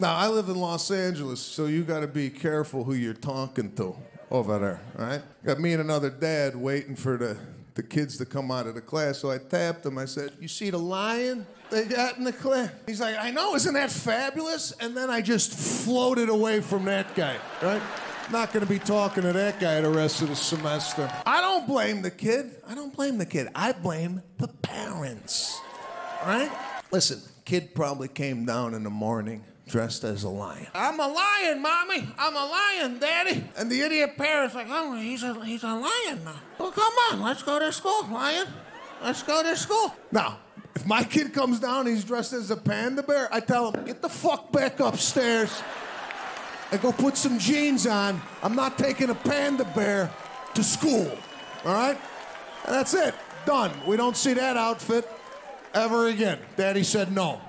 Now, I live in Los Angeles, so you got to be careful who you're talking to over there, right? Got me and another dad waiting for the, the kids to come out of the class, so I tapped him. I said, You see the lion they got in the class? He's like, I know, isn't that fabulous? And then I just floated away from that guy, right? Not gonna be talking to that guy the rest of the semester. I don't blame the kid. I don't blame the kid. I blame the parents, right? Listen, kid probably came down in the morning dressed as a lion. I'm a lion, mommy. I'm a lion, daddy. And the idiot parents like, oh, he's a he's a lion now. Well, come on, let's go to school, lion. Let's go to school. Now, if my kid comes down, he's dressed as a panda bear. I tell him, get the fuck back upstairs and go put some jeans on. I'm not taking a panda bear to school. All right? And that's it. Done. We don't see that outfit ever again. Daddy said no.